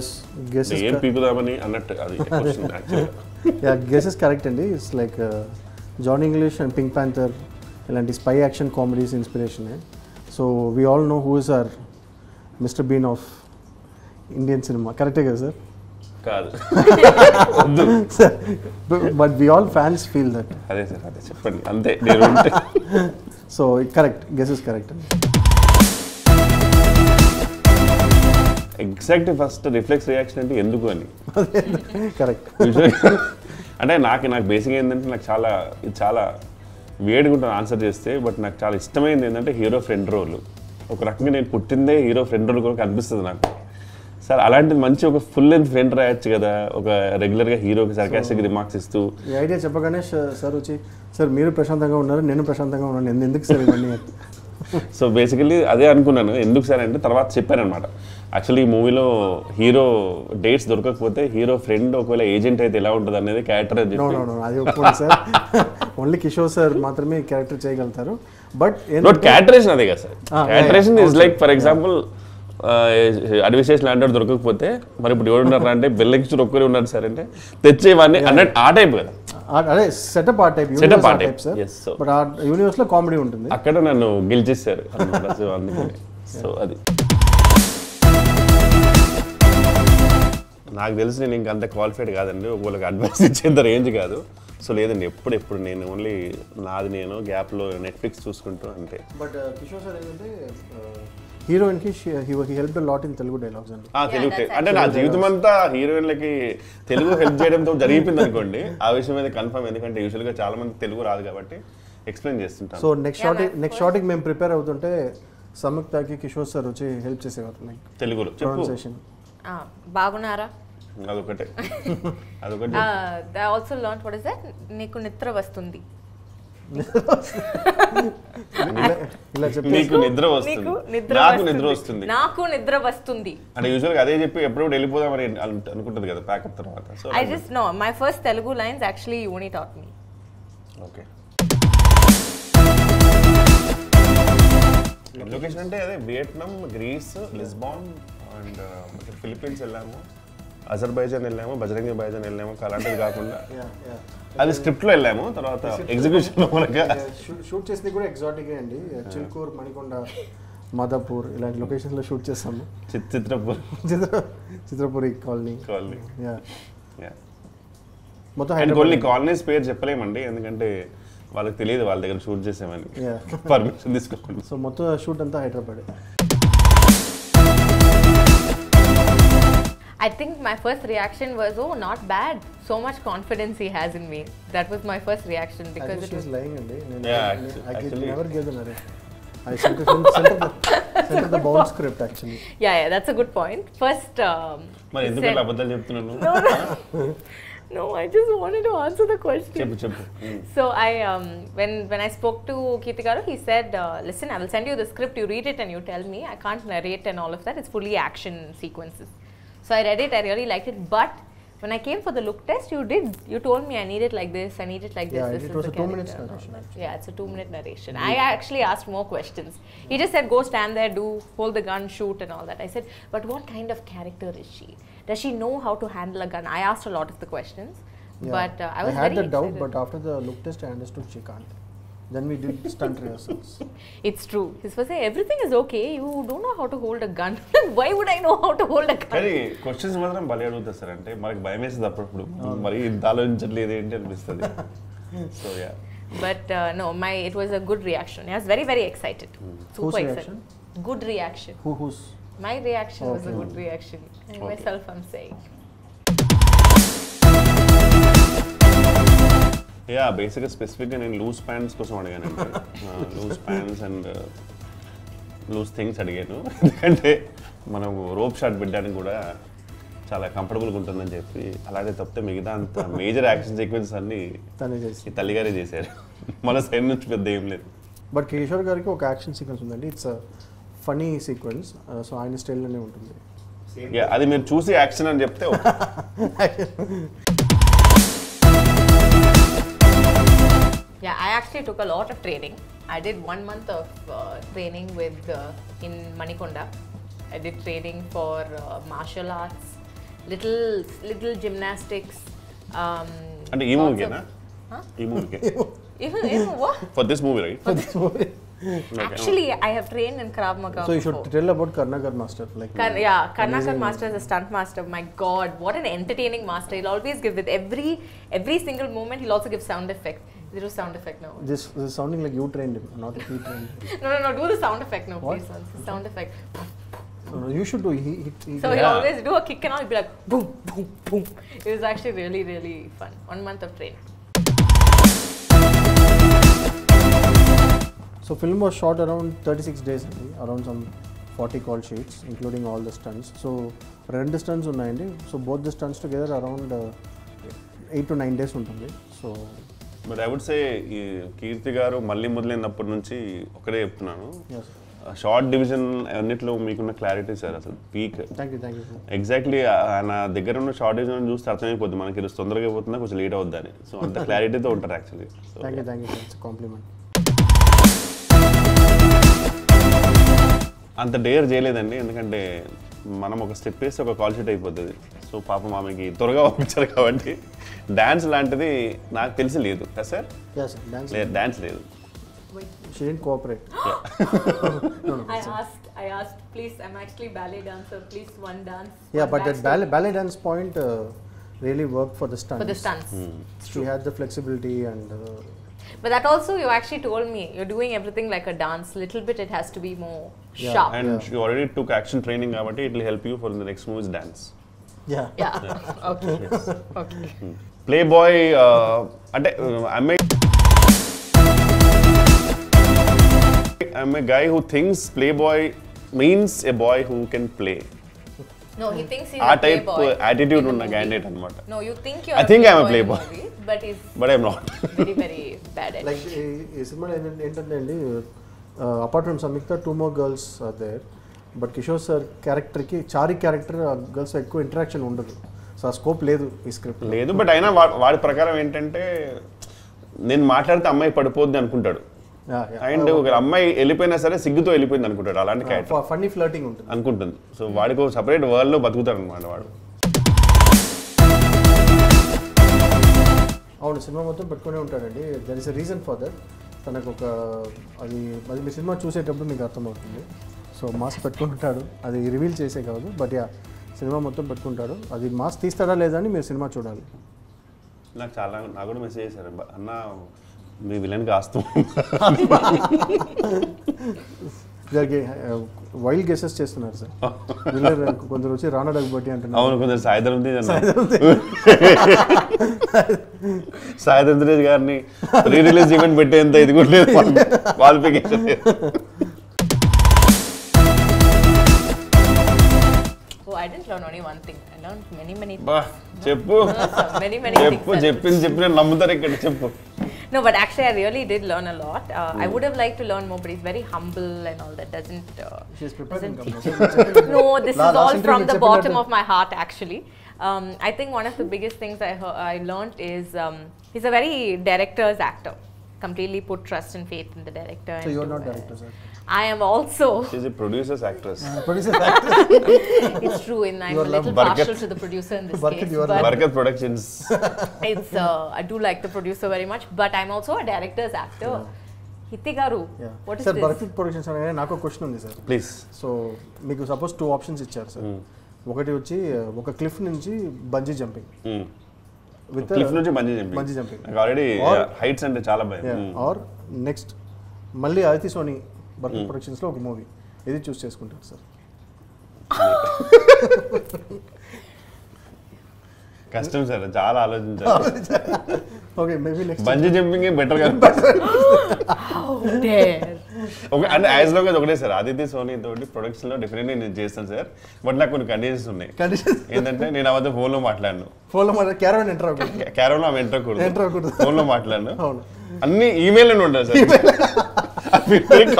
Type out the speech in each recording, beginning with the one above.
Yes guess ఏం పీకుదామని అన్నట్టు అది యా గెస్ ఇస్ కరెక్ట్ అండి. It's like John English and Pink Panther ఇలాంటి spy action comedies inspiration so we all know who is our Mr Bean of Indian cinema కరెక్టే కదా sir కాదు. But we all fans feel that అదే sir అదే చెప్పండి. అంతే so correct guess is correct అండి. Exact first reflex reaction అంటే ఎందుకు అని. కరెక్ట్. అంటే నాకు నాకు బేసిక్ ఏంటంటే నాకు చాలా ఇది చాలా వేడిగా ఉంటుంది ఆన్సర్ చేస్తే బట్ నాకు చాలా ఇష్టమైంది ఏంటంటే హీరో ఫ్రెండ్ రోల్ ఒక రకంగా నేను పుట్టిందే హీరో ఫ్రెండ్ రోల్ కూడా కనిపిస్తుంది నాకు. సార్ అలాంటిది మంచి ఒక ఫుల్ లెంత్ ఫ్రెండ్ రాయొచ్చు కదా ఒక రెగ్యులర్గా హీరోకి సర్కాస్టిక్ రిమార్క్స్ ఇస్తూ. ఈ ఐడియా చెప్పగానే సార్ వచ్చి సార్ మీరు ప్రశాంతంగా ఉన్నారు నేను ప్రశాంతంగా ఉన్నాను ఎందు- ఎందుకు సార్ ఇవన్నీ? సో బేసికలీ అదే అనుకున్నాను ఎందుకు సార్ అంటే తర్వాత చెప్పాను అనమాట యాక్చువల్లీ ఈ మూవీలో హీరో డేట్స్ దొరకకపోతే హీరో ఫ్రెండ్ ఒకవేళ ఏజెంట్ అయితే ఎలా ఉంటుంది అనేది క్యారెక్టర్ అని చెప్పి. సార్. ఓన్లీ కిషోర్ సార్ మాత్రమే క్యారెక్టర్ చేయగలుగుతారు. బట్ నోట్ క్యాటరేషన్ అదే కదా సార్. క్యాటరేషన్ yeah, is like for example administration లాంటి దొరకకపోతే మరి ఇప్పుడు ఎవరు ఉన్నారు అంటే బెల్లెక్చర్ ఒక్కరే ఉన్నారు సార్ అంటే తెచ్చేవాడిని అన్నట్టు ఆ టైప్ కదా. అదే సెటప్ ఆ టైప్ యూనివర్స్ ఆ టైప్ సార్ బట్ ఆ యూనివర్స్లో కామెడీ ఉంటుంది. అక్కడ నన్ను అందుకని. సో అది. నాకు తెలిసి నేను ఇంకా అంత క్వాలిఫైడ్ కాదండి. ఒకళ్ళకి అడ్వైస్ ఇచ్చేంత రేంజ్ కాదు. సో లేదండి ఎప్పుడు ఎప్పుడు నేను ఓన్లీ నాది నేను గ్యాప్లో నెట్ఫ్లిక్స్ చూసుకుంటూ అంతే. బట్ కిషోర్ సార్ ఏంటంటే హీరోయిన్కి he help lot in Telugu dialogues అండి. ఆ, తెలుగు అంటే నా జీవితం అంతా హీరోయిన్లకి తెలుగు హెల్ప్ చేయడంతో జరిగిపోయింది అనుకోండి ఆ విషయం మీద కన్ఫర్మ్ ఎందుకంటే యూజువల్గా చాలా మంది తెలుగు రాదు కాబట్టి ఎక్స్ప్లెయిన్ చేస్తుంటాను సో నెక్స్ట్ షార్ట్ నెక్స్ట్ షార్ట్కి మేము ప్రిపేర్ అవుతుంటే సంయుక్తకి కిషోర్ సార్ వచ్చి హెల్ప్ చేసేవారు లైక్ తెలుగులో ఆ, బాగున్నారా? అదొకటే. అదొకటి. I also learn what is that నీకు నిద్ర వస్తుంది. నీకు నిద్ర వస్తుంది. నీకు నిద్ర నాకు నిద్ర వస్తుంది. నాకు నిద్ర వస్తుంది. అంటే యూజువల్గా అదే చెప్పి ఎప్పుడో వెళ్ళిపోదామని అను- అనుకుంటుంది కదా ప్యాకప్ తర్వాత. So I just know my first Telugu lines actually uni taught me okay location అంటే అదే Vietnam Greece Lisbon and Philippines వెళ్ళాము అజర్బైజాన్ వెళ్ళాము బజరంగి బైజాన్ వెళ్ళాము అలాంటిది కాకుండా. అది స్క్రిప్ట్లో వెళ్ళాము తర్వాత ఎగ్జిక్యూషన్లో మనకు. షూట్ చేసింది కూడా ఎగ్జాటిక్ అండి. చిల్కూర్ మణికొండ మాదాపూర్ ఇలాంటి లొకేషన్స్లో షూట్ చేస్తాము చిత్ చిత్రపూర్. చిత్ర చిత్రపురి కాలనీ. కాలనీ. మొత్తం కొన్ని కాలనీస్ పేరు చెప్పలేమండి ఎందుకంటే వాళ్ళకి తెలియదు వాళ్ళ దగ్గర షూట్ చేసామని. పర్మిషన్ తీసుకోకుండా సో మొత్తం షూట్ అంతా Hyderabad. I think my first reaction was, oh, not bad. So much confidence he has in me. That was my first reaction because it was. లైంగ్ అండి నేను Yeah, I actually- never give the narrate I sent sent the bound script actually Yeah, yeah, that's a good point. First, um, మరి he ఎందుకు said- అలా అబద్ధాలు చెప్తున్నాను no, no, no, I just wanted to answer the question. చెప్పు చెప్పు Mm. So I, um, when when I spoke to Kirtikaru, he said, uh, "Listen, I will send you the script. You read it and you tell me. I can't narrate and all of that. It's fully action sequences." so I read it. I really liked it. But when I came for the look test, you did. You told me I need it like this. I need it like this. Yeah, this it was a two minutes character and all narration. Yeah, it's a two-minute narration. I actually asked more questions. He just said, "Go stand there, do, hold the gun, shoot, and all that." I said, "But what kind of character is she? Does she know how to handle a gun?" I asked a lot of the questions. But uh, I was had very that doubt, but after the look test, I understood she can't. Then we did stunt rehearsals. It's true. His first say everything is okay. You don't know how to hold a gun. Why would I know how to hold a gun? కానీ questions మాత్రం భలే అడుగుతారు sir అంటే మనకి భయం వేస్తుంది అప్పుడప్పుడు మరి ఇంత ఆలోచించట్లేదు ఏంటి అనిపిస్తుంది so yeah But uh, no, my it was a good reaction. I was very very excited. Super Whose excited. Good reaction. Who, who's My reaction was a Okay. good reaction. I yeah బేసిక్గా స్పెసిఫిక్గా నేను loose pants కోసం అడిగానండి loose pants and loose things అడిగాను. ఎందుకంటే మనం rope shot పెట్టడానికి కూడా చాలా కంఫర్టబుల్గా ఉంటుందని చెప్పి అలాగే తప్పితే మిగతా అంత మేజర్ యాక్షన్ సీక్వెన్స్ అన్ని తనే చేసి ఈ తల్లిగారే చేశారు. మన సైడ్ నుంచి పెద్ద ఏం లేదు. బట్ కిషోర్ గారికి ఒక యాక్షన్ సీక్వెన్స్ ఉందండి. ఇట్స్ ఫనీ సీక్వెన్స్ సో ఆయన స్టైల్లోనే ఉంటుంది. అది మీరు చూసి యాక్షన్ అని చెప్తే Yeah, I actually took a lot of training. I did one month of uh, training with uh, in Manikonda. I did training for uh, martial arts, little little gymnastics. Um, and ee movie, na? Huh? Ee movie. For this movie, right? For this movie. Okay. Actually, I have trained in Krav Maga. So you should before. tell about Karnakar Master. Like Kar yeah, Karnakar Master is a stunt master. My God, what an entertaining master! He'll always give with every every single moment. He'll also give sound effects. Zero sound effect now. this, this is sounding like you trained him, not he trained him. No, no, no. Do the sound effect now, What? please. Once. Sound effect. No, no, you should do. He, he, he So he'll Yeah. always do a kick and all. He'll be like boom, boom, boom. It was actually really, really fun. One month of training. So film was shot around 36 days అండి around some forty call sheets including all the stunts so రెండు stunts ఉన్నాయండి so both the stunts together around eight to nine days ఉంటుంది so But I would say ఈ కీర్తి గారు మళ్ళీ మొదలైనప్పటి నుంచి ఒకటే చెప్తున్నాను. Short division అన్నిట్లో మీకున్న క్లారిటీ సార్ అసలు పీక్ ఎగ్జాక్ట్లీ ఆయన దగ్గర ఉన్న షార్ట్ డివిజన్ చూస్తే అర్థమైపోద్ది. మనకి ఈరోజు తొందరగా అయిపోతుందా కొంచెం లేట్ అవుద్దని. సో అంత క్లారిటీతో ఉంటారు యాక్చువల్లీ కాంప్లిమెంట్ అంత డేర్ చేయలేదండి. ఎందుకంటే మనం ఒక స్టెప్ వేస్తే ఒక కాల్ షీట్ అయిపోతుంది. సో పాప మామకి త్వరగా పంపించారు కాబట్టి డ్యాన్స్ లాంటిది నాకు తెలిసి లేదు. సార్ డాన్స్ లేదు point really work for the stunt the flexibility and But that also you actually told me you're doing everything like a dance. Little bit it has to be more yeah. sharp. And yeah. you already took action training about it. It'll help you for the next movie's dance. Yeah. Yeah. yeah. Okay. Yes. Okay. Hmm. Playboy. Uh, uh, I'm a. I'm a guy who thinks Playboy means a boy who can play. ఆ type. Attitude ఉన్న. Candidate అనమాట No, you think you're I a think I'm a playboy in playboy. movie, but he's but I'm not very, very bad at like. ఈ సినిమాలో ఏంటంటే అండి apart from Samyuktha two more girls are there but Kishore sir క్యారెక్టర్కి Chari character girls ఎక్కువ interaction ఉండదు so ఆ scope లేదు ఈ స్క్రిప్ట్ లేదు బట్ అయినా వా- వాడి ప్రకారం ఏంటంటే నేను మాట్లాడితే అమ్మాయి పడిపోద్ది అనుకుంటాడు అండ్ ఒక అమ్మాయి వెళ్ళిపోయినా సరే సిగ్గుతో వెళ్ళిపోయింది అనుకుంటాడు అలాంటి క్యారెక్టర్ ఫన్నీ ఫ్లర్టింగ్ ఉంటుంది. అనుకుంటుంది. సో వాడికి సపరేట్ వరల్డ్లో బతుకుతాడు అనమాట వాడు. అవును సినిమా మొత్తం పెట్టుకునే ఉంటాడండి. There is a reason for that తనకు ఒక అది అది మీ సినిమా చూసేటప్పుడు మీకు అర్థమవుతుంది. సో మాస్క్ పెట్టుకుంటాడు. అది రివీల్ చేసే కాదు బట్ యా సినిమా మొత్తం పెట్టుకుంటాడు. అది మాస్క్ తీస్తాడా లేదా అని మీరు సినిమా చూడాలి. నాకు చాలా నాకు కూడా మెసేజ్ చేశారు. "బ- అన్న మీ విలన్ కాస్తాం దానికి వైల్డ్ గెసెస్ చేస్తున్నారు సార్. విల్లర్ కొందరు వచ్చి రానా డగ్బట్టి అంటున్నారు. అవును కొంచెం సాయంత్రం సాయంత్రం తేజ్ గారిని రీ రిలీజ్ ఈవెంట్ పెట్టేంత ఇది కూడా లేదు. క్వాలిఫికేషన్ Oh, చెప్పు. చెప్పు చెప్పిన నమ్ముతారు ఇక్కడ చెప్పు. No, but actually, I really did learn a lot. Uh, I would have liked to learn more, but he's very humble and all that. Doesn't. Uh, She's prepared No, this La, is all from the bottom of my heart, actually. Um, I think one of the biggest things I, I learned is um, he's a very director's actor. Completely put trust and faith in the director. So you're not director's actor. I am also. Is a producers actress Producer it's true, and I'm a little Barkat. partial to the producer in this Barkat, case. Barkat productions it's uh, I do like the producer very much, but I'm also a director's actor. Hitti Garu, what is sir this? బర్ఫిక్ productions అనగానే నాకు ఒక question ఉంది sir please so మీకు suppose two options ఇచ్చారు sir ఒకటి వచ్చి ఒక క్లిఫ్ నుంచి బంజీ జంపింగ్ విత్ క్లిఫ్ నుంచి బంజీ జంపింగ్ Bungee jumping. నాకు ఆల్రెడీ హైట్స్ అంటే చాలా భయం ఆర్ నెక్స్ట్ మళ్ళీ ఆదితి సోని బర్ఫిక్ ప్రొడక్షన్స్లో ఒక మూవీ. ఇది చూస్ చేసుకుంటారు సార్. కష్టం సార్ చాలా ఆలోచించాలి. Okay maybe next bungee jumping better కదా! ఒక అంటే యాజ్ లాంగ్ ఒకటే సార్ ఆదిత్య సోనీ తోటి ప్రొడక్షన్లో డెఫినెట్లీ నేను చేస్తాను సార్. బట్ నాకు కొన్ని కండిషన్స్ ఉన్నాయి. కండిషన్ ఏంటంటే నేను అవద్ద ఫోన్లో మాట్లాడను. ఫోన్లో మాట క్యారవన్ ఎంటర్ అవ్వకూడదు. క్యారోలో ఆమె ఎంటర్ Enter అవ్వకూడదు. ఫోన్లో మాట్లాడను. అవును. అన్ని ఈమెయిల్ ఉంటాయి sir. Very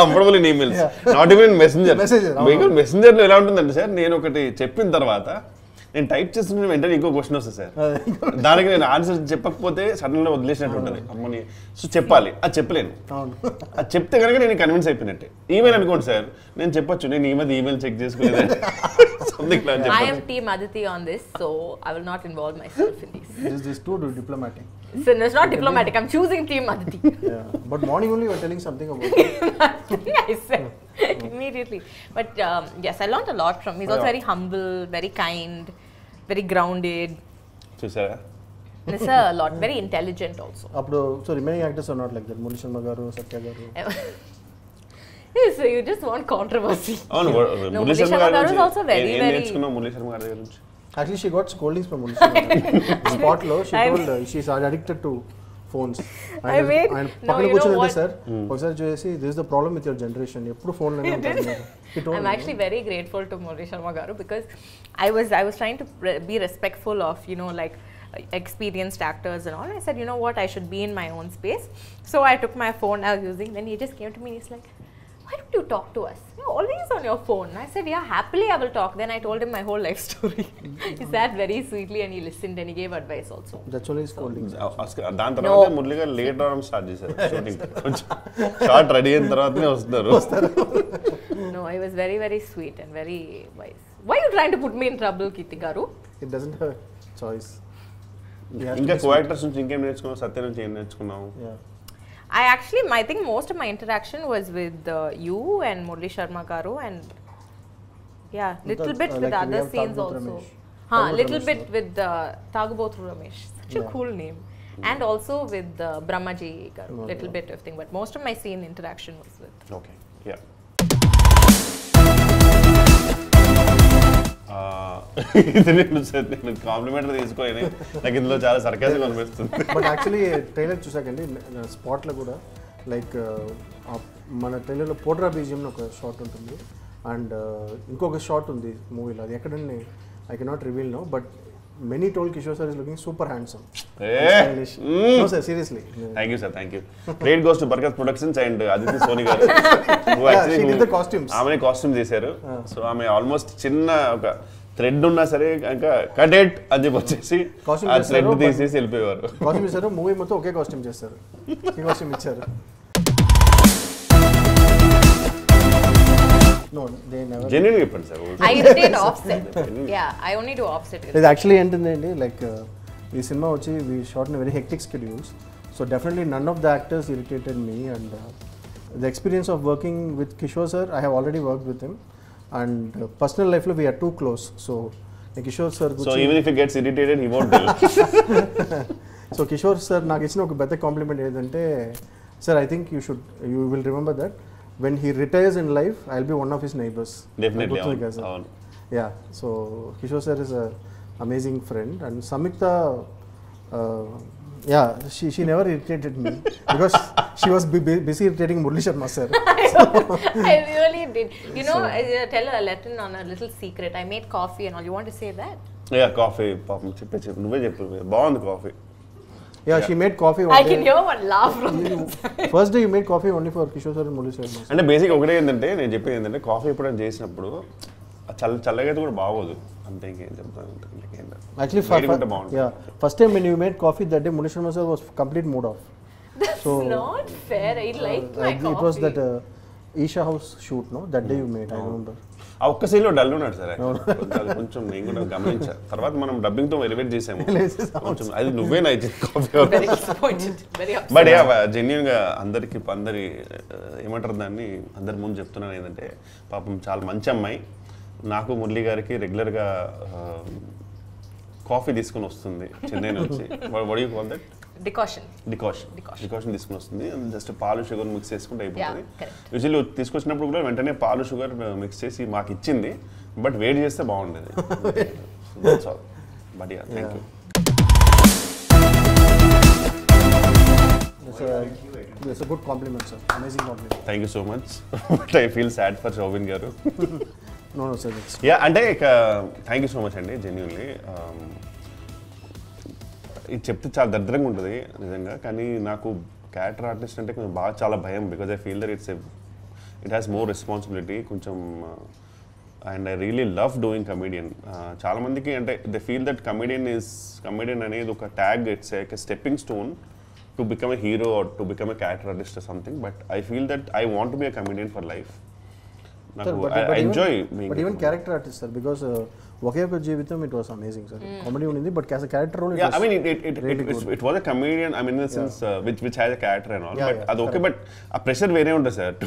comfortable in emails. Not even messenger మెసెంజర్లో ఎలా ఉంటుందంటే సార్ నేను ఒకటి చెప్పిన తర్వాత నేను టైప్ చేస్తున్న వెంటనే ఇంకో క్వశ్చన్ వస్తుంది సార్. దానికి నేను ఆన్సర్ చెప్పకపోతే సడన్గా వదిలేసినట్టు ఉంటుంది. అమ్మని. సో చెప్పాలి. అది చెప్పలేను. అవును. అది చెప్తే కనుక నేను కన్విన్స్ అయిపోయినట్టే. ఈమెయిల్ అనుకోండి సార్ నేను చెప్పొచ్చు నేను ఈ మధ్య ఈమెయిల్ చెక్ చేసుకోలేదు. సంథింగ్ I చెప్పండి am Team Aditi on this, so I will not involve myself in these. this this too diplomatic. So it's not diplomatic. I'm choosing team Aditi. yeah. But morning only you are telling something about I said hmm. immediately. But um, yes, I learned a lot from him. He's also very humble, very kind, very grounded. So, sir? Yes, sir, a lot. Very intelligent also. Apdo, Sorry, many actors are not like that. Mulishan Magaru, Satya Garu. Yes, so you just want controversy. Oh, no, yeah. no Mulishan Magaru is also very, very... నేర్చుకున్నావు మురళీ శర్మ గారి దగ్గర నుంచి actually she got scoldings from Murali Sharma గారు spot లో she I'm- told she is addicted to phones I mean, ఆయన no, పక్కన you know కూర్చొని what? Sir ఒకసారి చూసి this the problem with your generation ఎప్పుడు phone I'm actually very grateful to Murli Sharma Garu because I was I was trying to re- be respectful of you know like uh, experienced actors and all. I said, you know what, I should be in my own space. So I took my phone I was using. Then he just came to me. He's like, why don't you talk to us? You're always on your phone. I said, yeah, happily I will talk. Then I told him my whole life story. he sat very sweetly and he listened and he gave advice also. That's only scoldings అసలు దాని తర్వాత మురళి గారు late అవడం start చేశారు shooting కొంచెం shot ready అయిన తర్వాతనే వస్తున్నారు No, he was very very sweet and very wise. Why are you trying to put me in trouble, Kirti Garu? It doesn't have choice ఇంకా కో యాక్టర్స్ నుంచి ఇంకేం నేర్చుకున్నావు సత్య నుంచి ఏం నేర్చుకున్నావు I actually, I think most of my interaction was with uh, you and Murli Sharma Garu and yeah, little bit with other scenes also. Huh, little bit with uh, Ramesh. Such yeah. a cool name. Yeah. And also with uh, Brahmaji Garu, little bit of thing. But most of my scene interaction was with. Okay, yeah. ఇది నేను నేను complementary తీసుకొని నాకు ఇందులో చాలా sarcasm అనిపిస్తుంది. But actually trailer చూసాకండి స్పాట్లో కూడా లైక్ మన ట్రైలర్లో పోట్రా బీజియం ఒక షాట్ ఉంటుంది. అండ్ ఇంకొక షాట్ ఉంది మూవీలో అది ఎక్కడండి? I cannot reveal no but many told Kishore sir is looking super handsome sir seriously thank you sir thank you great goes to Barkat productions and Aditi Soni garu costumes. ఆమెనే costume చేశారు. So ఆమె almost చిన్న ఒక thread ఉన్నా సరే ఇంకా cadet అని చెప్పి వచ్చేసి ఆ థ్రెడ్ తీసేసి వెళ్ళిపోయేవారు. కాస్ట్యూమ్ ఇచ్చారు మూవీ మొత్తం ఒకే కాస్ట్యూమ్ చేస్తారు. ఈ కాస్ట్యూమ్ ఇచ్చారు. నో దే నెవర్ జెన్యున్ చెప్పండి సార్. ఇది యాక్చువల్లీ ఏంటండి లైక్ ఈ సినిమా వచ్చి we shot in very hectic schedules so definitely none of the actors irritated me and the experience of working with Kishore sir I have already work with him and personal లైఫ్లో we're too close so Kishore sir so even if gets irritated he won't so Kishore sir నాకు ఇచ్చిన ఒక పెద్ద compliment ఏంటంటే sir I think you should you will remember that when he retires in life I will be one of his neighbours yeah so Kishore sir is amazing friend and Samyuktha yeah she she never irritated me because she was busy irritating Murali Sharma sir I really did. You know, I, uh, tell a lesson on a little secret. I made coffee and all. You want to say that? Yeah coffee పాపం చెప్పే చెప్పు నువ్వే చెప్పు బాగుంది coffee yeah she made coffee I can hear one laugh from this. First day you made coffee only for Kishore sir and Murali Sharma అంటే basic ఒకటే ఏంటంటే నేను చెప్పేది ఏంటంటే కాఫీ ఎప్పుడైనా చేసినప్పుడు చల్ల చల్లగా కూడా బాగోదు. అంతే ఇంకేం చెప్తాను actually first time men made coffee that day మునిషన్ complete mood off so far it was that Eesha house shoot no that day you made ఆ ఒక్క సీన్ డల్ ఉన్నాడు సరే కొంచెం నేను కూడా గమనించాను తర్వాత మనం డబ్బింగ్తో ఎలివేట్ నువ్వే నైజ్ కాఫీ బట్ జెన్యున్గా అందరికి అందరి uh, ఏమంటారు దాన్ని? అందరి ముందు చెప్తున్నాను ఏంటంటే పాపం చాలా మంచి అమ్మాయి. నాకు మురళి గారికి రెగ్యులర్గా కాఫీ తీసుకుని వస్తుంది చెన్నై నుంచి. వడి call that. Decoction Decoction. Decoction తీసుకుని వస్తుంది. జస్ట్ పాలు షుగర్ మిక్స్ చేసుకుంటే అయిపోతుంది. యూజువల్లీ తీసుకొచ్చినప్పుడు కూడా వెంటనే పాలు షుగర్ మిక్స్ చేసి మాకు ఇచ్చింది. బట్ వేడి చేస్తే బాగుండేది. But yeah thank you good compliment, sir. Amazing compliment. Thank you so much but I feel sad for Shobhin garu no no sir yeah అంటే ఇక థ్యాంక్ యూ సో మచ్ అండి genuinely ఇది చెప్తే చాలా దరిద్రంగా ఉంటుంది నిజంగా. కానీ నాకు క్యారెక్టర్ ఆర్టిస్ట్ అంటే కొంచెం బాగా చాలా భయం because I feel that it's it has more responsibility కొంచెం and I really love doing comedian చాలామందికి అంటే the feel that comedian is comedian అనేది ఒక tag it's like stepping stone to become a hero or to become a character artist something but I feel that I want be a comedian for life But, I, but even, But even character artists, sir, because uh, ఒకే ఒక జీవితం it was amazing sir comedy ఉంది but as a character role I mean it was a comedian I mean in sense which which has a character and all but అది okay but ఆ pressure వేరే ఉంటది sir to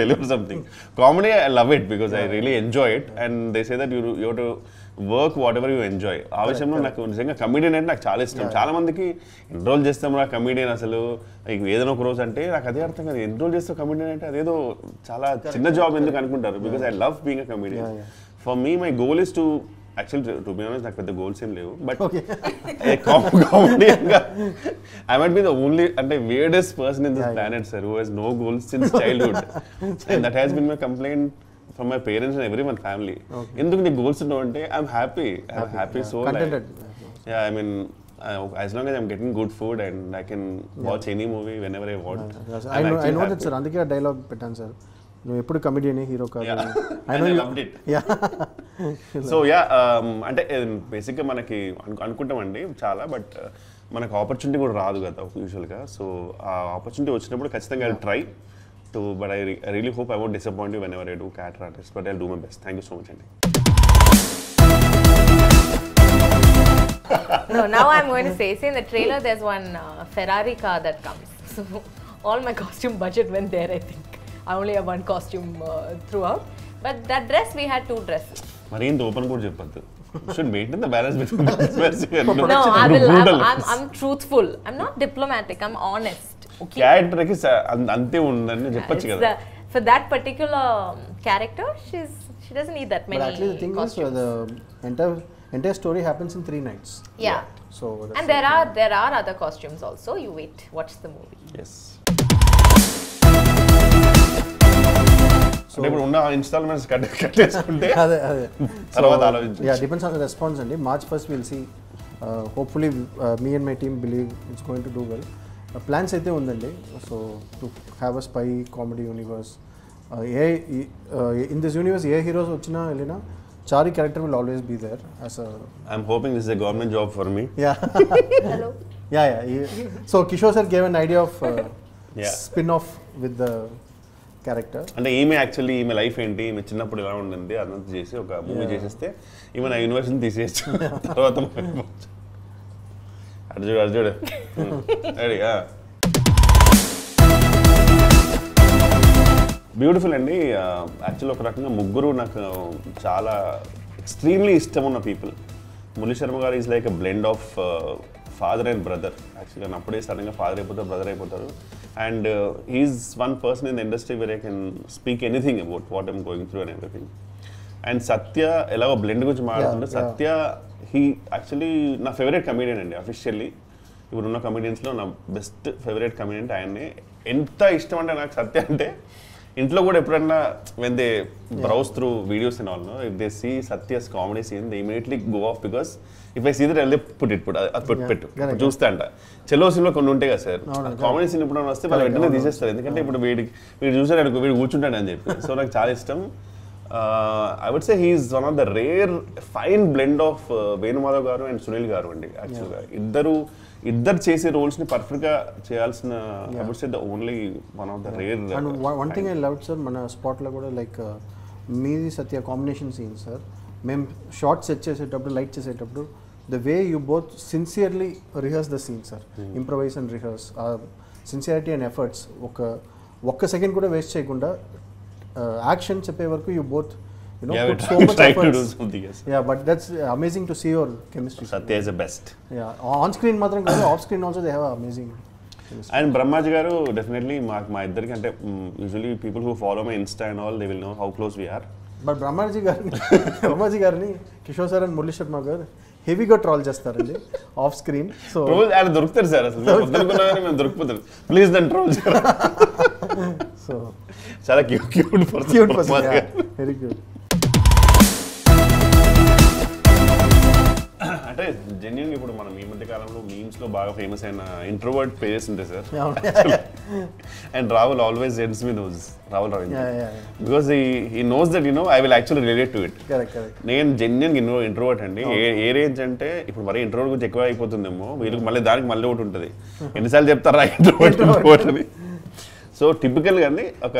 deliver something comedy I love it because I really enjoy it and they say that you you to work whatever you enjoy ఆ విషయంలో నాకు నిజంగా comedian అంటే నాకు చాలా ఇష్టం. చాలా మందికి ఎన్రోల్ చేస్తాం నాకు కమీడియన్ అసలు. ఏదైనా ఒక రోజు అంటే నాకు అదే అర్థం కాదు. ఎన్రోల్ చేస్తే కమీడియన్ అంటే అదేదో చాలా చిన్న జాబ్ ఎందుకు అనుకుంటారు? Because I love being a comedian for me my goal is to actual to be honest నాకు పెద్ద గోల్స్ ఏం లేవు బట్. కామెడీగా I might be the only అంటే weirdest person in this. Planet sir who has no goals since childhood and that has been my complaint from my parents and everyone family ఎందుకు నీకు goals ఉండవు అంటే I'm happy I'm happy so I mean as long as I'm getting good food and I can watch any movie whenever I want. I know I know that. Sir అందుకే dialogue పెట్టాను sir నువ్వు ఎప్పుడు comedian hero కాదు. I know so yeah అంటే బేసిక్గా మనకి అను- అనుకుంటామండి చాలా but మనకు ఆపర్చునిటీ కూడా రాదు కదా యూజువల్గా సో ఆ ఆపర్చునిటీ వచ్చినప్పుడు ఖచ్చితంగా I try to but I really hope I won't disappoint you whenever I do character artist but I do my best thank you so much అండి No, now I'm going to say, see in the trailer there's one uh, Ferrari car that comes. So all my costume budget went there, I think. I only have one costume uh, throughout. But that dress, we had two dresses. మరి ఏంటి open కూడా చెప్పొద్దు should maintain the balance between No, I will. I'm, I'm, I'm truthful. I'm not diplomatic. I'm honest. Okay. క్యారెక్టర్కి అంతే ఉందని చెప్పొచ్చు It's కదా the, for that particular um, character, she's she doesn't need that But many actually, the thing costumes. is, uh, the entire entire story happens in three nights. yeah. So that's And there are there are other costumes also. You wait, watch the movie. Yes అంటే ఇప్పుడు ఉన్న instalments cut కట్టేసుకుంటే అదే అదే. తర్వాత ఆలోచించు yeah depends on the response అండి. March first will see hopefully me and my team believe it's going to do well plans అయితే ఉందండి. So to have a spy comedy universe A in this universe ఏ heroes వచ్చినా వెళ్ళినా Chari character will always be there as I'm hoping this a government job for me yeah. Yeah yeah so Kishore sir gave an idea of. Spin off with the character అంటే ఈమె actually ఈమె life ఏంటి? ఈమె చిన్నప్పుడు ఎలా ఉండింది? అదంతా చేసి ఒక మూవీ చేసేస్తే ఈమె నా యూనివర్సిటీ తీసేయచ్చు. తర్వాత మనం వెళ్ళిపోవచ్చు. అటు చూడు అటు చూడు. రెడీ బ్యూటిఫుల్ అండి. యాక్చువల్ ఒక రకంగా ముగ్గురు నాకు చాలా ఎక్స్ట్రీమ్లీ ఇష్టం ఉన్న people Murali Sharma garu is like a blend of father and brother యాక్చువల్గా నేను అప్పుడే సడన్గా ఫాదర్ అయిపోతారు బ్రదర్ అయిపోతారు. And he's one person in the industry where I can speak anything about what I'm going through and everything and Satya ఎలాగో blend గురించి మాట్లాడుతుంటే. Satya he actually నా ఫేవరెట్ కమెడియన్ అండి అఫీషియల్లీ ఇప్పుడున్న కమెడియన్స్లో నా బెస్ట్ ఫేవరెట్ కమెడియన్ ఆయన్నే. ఎంత ఇష్టం అంటే నాకు సత్య అంటే ఇంట్లో కూడా ఎప్పుడన్నా when they browse through videos in all if they see Satya's comedy scene they immediately go off because if I see that వెళ్తే పుట్ ఇట్ పుట్ అది పుట్ పెట్టు. ఇప్పుడు చూస్తే అంట. చెల్లో సీన్లో కొన్ని ఉంటాయి కదా సార్. కామెడీ సీన్ ఇప్పుడు వస్తే వాళ్ళు వెంటనే. తీసేస్తారు. ఎందుకంటే ఇప్పుడు వీడికి వీడు చూసాడు అనుకో వీడు కూర్చుంటాడు అని చెప్పి. సో నాకు చాలా ఇష్టం. I would say he's one of the rare fine blend of Venumadhav garu and Sunil గారు అండి యాక్చువల్గా ఇద్దరు ఇద్దరు చేసే రోల్స్ని పర్ఫెక్ట్గా చేయాల్సిన I would say the only one of the rare and one thing I love sir మన స్పాట్లో కూడా లైక్ మీది సత్య కాంబినేషన్ సీన్ సార్ మేము షార్ట్ సెట్ చేసేటప్పుడు లైట్ చేసేటప్పుడు the way you both sincerely rehearse the scene sir improvise and rehearse sincerity and efforts ఒక ఒక్క second కూడా వేస్ట్ చేయకుండా యాక్షన్ చెప్పే వరకు యూ బోత్ స్క్రీన్ మాత్రం కాదు off screen also they have amazing and Brahmaji garu definitely మాకు మా ఇద్దరికి అంటే usually people who follow my insta and all they will know how close we are but Brahmaji గారిని బ్రహ్మాజీ గారిని కిషోర్ సార్ అండ్ మురళీ శర్మ గారు హెవీగా troll చేస్తారండి. ఆఫ్ స్క్రీన్ సో ఆయన దొరుకుతారు సార్ అసలు? మేము దొరికిపోతారు ప్లీజ్ దాన్ని ట్రోల్ సో చాలా cute cute person very cute అంటే జెన్యున్ ఇప్పుడు మనం ఈ మధ్య కాలంలో మీమ్స్లో బాగా ఫేమస్ అయిన ఇంట్రోవర్ట్ పేజెస్ ఉంటాయి sir. And Rahul always sends me knows Rahul Ravindra. Because he knows that you know I will actually relate to it నేను జెన్యున్ ఇంట్రో ఇంట్రోవర్ట్ అండి. ఏ రేంజ్ అంటే ఇప్పుడు మరీ ఇంట్రోవర్ట్ గురించి ఎక్కువ అయిపోతుందేమో వీళ్ళకి మళ్ళీ దానికి మళ్ళీ ఒకటి ఉంటుంది. ఎన్నిసార్లు చెప్తారా ఇంట్రోవర్ట్ ఇంట్రోవర్ట్ అని సో టిపికల్గా అండి ఒక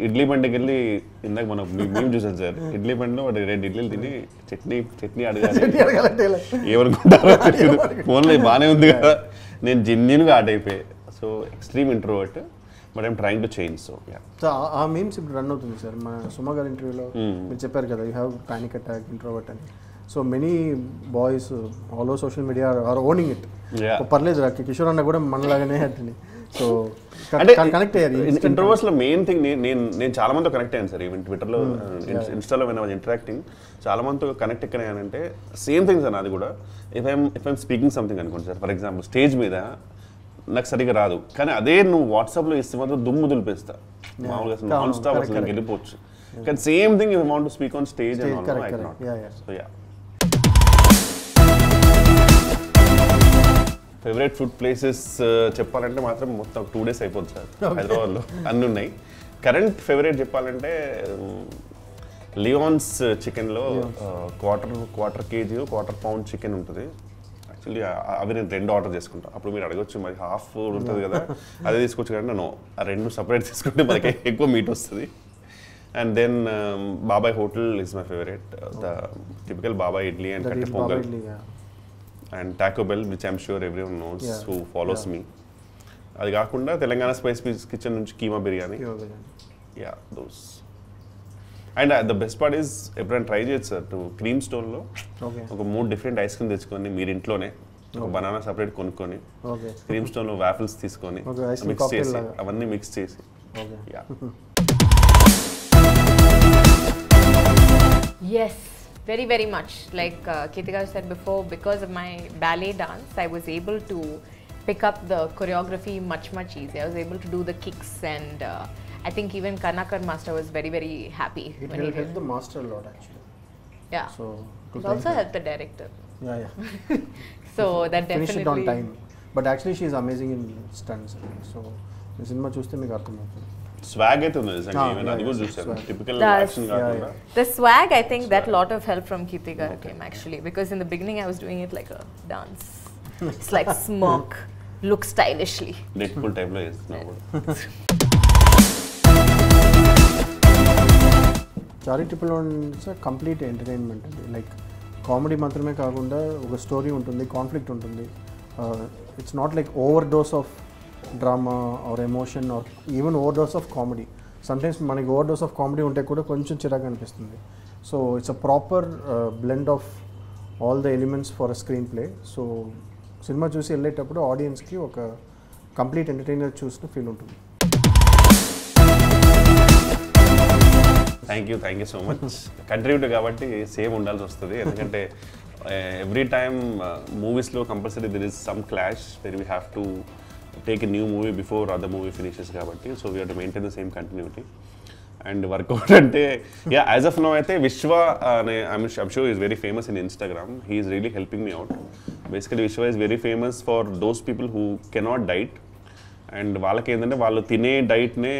ఇడ్లీ బండికి వెళ్ళి ఇందాక మనం మేము చూసాం సార్. ఇడ్లీ బండిలో వాడు రెండు ఇడ్లీలు తిని చట్నీ చట్నీ అడగాలి. ఏమనుకుంటారో తెలియదు. ఫోన్లో బాగానే ఉంది కదా. నేను జెన్యున్గా ఆర్ట్ అయిపోయి. So extreme introvert but I'm trying to change so so ఆ- మీమ్స్ ఇప్పుడు రన్ అవుతుంది సార్. మన సుమ గారి ఇంటర్వ్యూలో మీరు చెప్పారు కదా you have panic attack introvert అని. So many boys all over social media are owning it. పర్లేదు కిషోర్ అన్న కూడా మనలాగానే అంటుంది సో అంటే కనెక్ట్ అయ్యారు ఇంటర్వర్స్లో మెయిన్ థింగ్ నేను నేను చాలా మందితో కనెక్ట్ అయ్యాను సార్. ఈవెన్ ట్విట్టర్లో ఇన్స్టాలో వెన్ ఇంటరాక్టింగ్ చాలా మందితో కనెక్ట్ ఎక్కడ అయ్యానంటే సేమ్ థింగ్ సార్ నాది కూడా. If I'm if I'm speaking something అనుకోండి సార్ ఫర్ ఎగ్జాంపుల్ స్టేజ్ మీద నాకు సరిగా రాదు. కానీ అదే నువ్వు వాట్సాప్లో ఇస్తే మాత్రం దుమ్ము దులిపేస్తా. మామూలుగా నాన్ స్టాప్ అసలు వెళ్ళిపోవచ్చు కానీ same thing you want to speak on stage and I. Not. So yeah favourite food places చెప్పాలంటే మాత్రం మొత్తం టూ డేస్ అయిపోతుంది సార్. హైదరాబాద్లో. అన్నీ ఉన్నాయి. కరెంట్ ఫేవరెట్ చెప్పాలంటే లియోన్స్ చికెన్లో quarter quarter KG quarter pound chicken ఉంటుంది. యాక్చువల్లీ అవి నేను రెండు ఆర్డర్ చేసుకుంటాను అప్పుడు మీరు అడగొచ్చు మరి హాఫ్ ఉంటుంది కదా. అదే తీసుకోవచ్చు కానీ నేను ఆ రెండు సపరేట్ తీసుకుంటే మనకి ఎక్కువ మీట్ వస్తుంది. And then Babai hotel is my favourite the typical Babai idli and కట్టె pongal. And Taco Bell which I'm sure everyone knows. Who follows me అది కాకుండా తెలంగాణ స్పైస్ పీస్ కిచెన్ నుంచి keema biryani. Yeah those and the best part is ఎప్పుడైనా try చేయొచ్చు sir టు cream స్టోన్లో okay ఒక మూడు డిఫరెంట్ ఐస్ క్రీమ్ తెచ్చుకొని మీరు ఇంట్లోనే ఒక బనానా సపరేట్ కొనుక్కొని ఓకే క్రీమ్ స్టోన్లో వాఫిల్స్ తీసుకొని మిక్స్ చేసి. అవన్నీ మిక్స్ చేసి. Yeah Yes, very, very much. Like uh, Kitika said before, because of my ballet dance, I was able to pick up the choreography much, much easier. I was able to do the kicks, and uh, I think even Kanakar master was very, very happy it when he help did. The master lot actually Yeah, so it also helped the director. Yeah yeah So that finish it on definitely. Time but actually she amazing in stunts so ఈ cinema చూస్తే మీకు అర్థమవుతుంది swag అయితే ఉంది నిజంగా Ah, even yeah, అది కూడా yeah, చూసాను swag. Typical Does. Action Yeah, కాకుండా The swag, I think that lot of help from Kitika came actually because in the beginning I was doing it like a dance. It's like smirk, look stylishly. Deadpool టైప్లో చేస్తున్నావు కూడా charitable sir complete entertainment అండి like comedy మాత్రమే కాకుండా ఒక story ఉంటుంది conflict ఉంటుంది it's not like overdose of drama or emotion or even overdose of comedy sometimes మనకి ఓవర్ డోస్ ఆఫ్ కామెడీ ఉంటే కూడా కొంచెం చిరాకు అనిపిస్తుంది. So it's a proper blend of all the elements for a screenplay so cinema చూసి వెళ్ళేటప్పుడు ఆడియన్స్కి ఒక కంప్లీట్ ఎంటర్టైనర్ చూసిన ఫీల్ ఉంటుంది. Thank you thank you so much contribute కాబట్టి సేమ్ ఉండాల్సి వస్తుంది. ఎందుకంటే ఎవ్రీ టైమ్ మూవీస్లో compulsory there is some clash where we have to take a new movie before other movie finishes కాబట్టి so we to maintain the same continuity and workout అంటే yeah as of no అయితే విశ్వ అనే I'm show is very famous in Instagram he is really helping me out basically Vishwa is very famous for those people who cannot diet and వాళ్ళకి ఏంటంటే వాళ్ళు తినే డైట్నే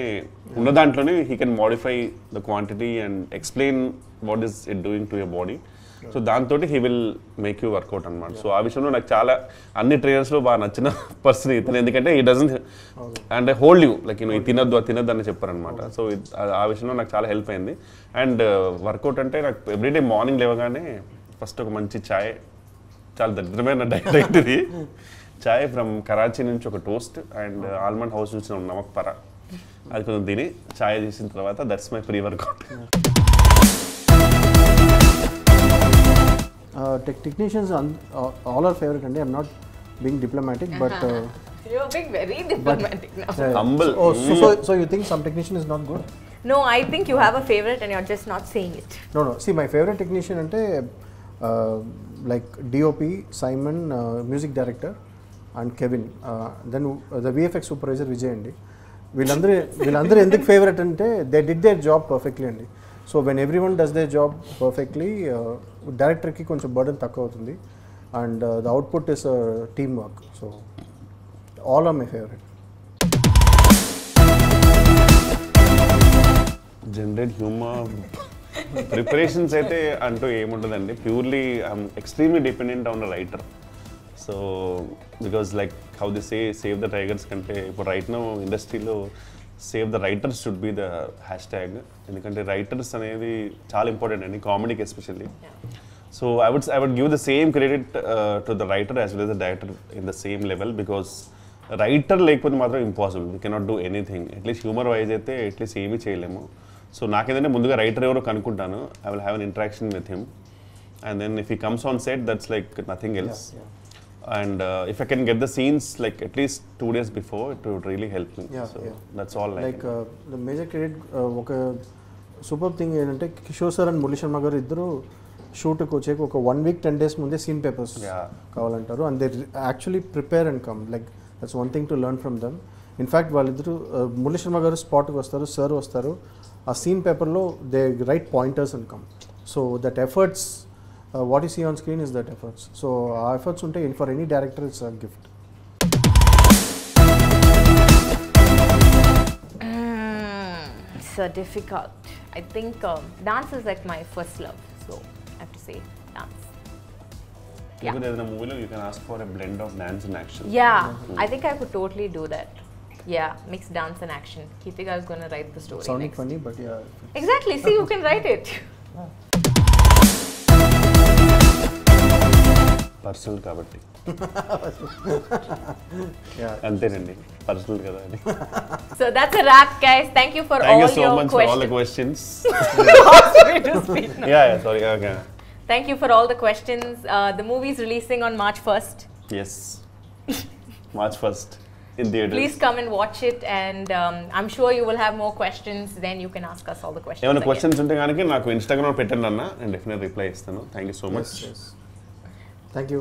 ఉన్న దాంట్లోనే he can modify the quantity and explain what is it doing to your body so దాంతో he will make you workout అనమాట so ఆ విషయంలో నాకు చాలా అన్ని ట్రైనర్స్లో బాగా నచ్చిన పర్సన్ ఇతను. ఎందుకంటే ఈ డజన్ అంటే హోల్డ్ యూ లైక్ నేను తినద్దు తినద్దు అని చెప్పారనమాట సో ఆ విషయంలో నాకు చాలా హెల్ప్ అయింది. అండ్ వర్కౌట్ అంటే నాకు ఎవ్రీడే మార్నింగ్ లేవగానే ఫస్ట్ ఒక మంచి ఛాయ్ చాలా దరిద్రమైన డైట్ ఇది. చాయ్ ఫ్రమ్ కరాచీ నుంచి ఒక టోస్ట్ అండ్ ఆల్మండ్ హౌస్ నుంచి ఒక నమక్ పర. అది కొంచెం తిని చాయ్ చేసిన తర్వాత that's my pre workout tech technicians all are favourite అండి I'm not being diplomatic but You're being very diplomatic now. Humble. So you think some technician is not good No, I think you have a favorite and you're just not saying it. No no see my favourite technician అంటే like DOP Simon music director and Kevin then the VFX supervisor Vijay అండి వీళ్ళందరూ వీళ్ళందరూ ఎందుకు favourite అంటే they did their job perfectly అండి so when every one does their job perfectly డైరెక్టర్కి కొంచెం burden తక్కువ అవుతుంది and the output is team work so all are my favourite generate humour preparations అయితే అంటూ ఏముండదండి. Purely extremely dependent on writer so because like how the say save the tigers కంటే ఇప్పుడు right no ఇండస్ట్రీలో save the writers should be the hashtag ఎందుకంటే writers అనేది చాలా important అండి కామెడీకి especially so I would I would give the same credit to the writer as well as the director in the same level because writer లేకపోతే మాత్రం impossible we cannot do anything at least humour wise అయితే at least ఏమీ చేయలేము. So నాకేంటంటే ముందుగా writer ఎవరో కనుక్కుంటాను. I will have an interaction with him and then if he comes on set that's like nothing else and if I can get the scenes like at least two days before it would really help me Yeah, so. That's all like the major credit ఒక super thing ఏంటంటే Kishore sir and Murali Sharma garu ఇద్దరు షూట్కి వచ్చాక ఒక one week ten days ముందే scene papers. కావాలంటారు. And they actually prepare and come like that's one thing to learn from them in fact వాళ్ళిద్దరు మురళీ శర్మ గారు స్పాట్కి వస్తారు సార్ వస్తారు. ఆ సీన్ పేపర్లో they write pointers and come so that efforts uh, what you see on screen is that efforts. So uh, efforts for any director it's a gift. Mm, so difficult. I think um, dance is like my first love. So I have to say dance. Yeah. Even in a movie, you can ask for a blend of dance and action. Yeah, mm. I think I could totally do that. Yeah, mix dance and action. Kithika is going to write the story. Sounding next. funny, but yeah. Exactly. See, you can write it. Yeah. Personal కాబట్టి yeah అంతేనండి personal కదా అని So that's a wrap, guys. Thank you for thank you all so much for all the questions. Questions yeah yeah sorry okay Thank you for all the questions. Uh, the movie is releasing on March 1st. Yes March first in theatre Please come and watch it, and um, I'm sure you will have more questions. Then you can ask us all the questions. ఏమైనా. Questions ఉంటే కనుక నాకు Instagram పెట్టండి అన్న నేను definite reply ఇస్తాను thank you so much thank you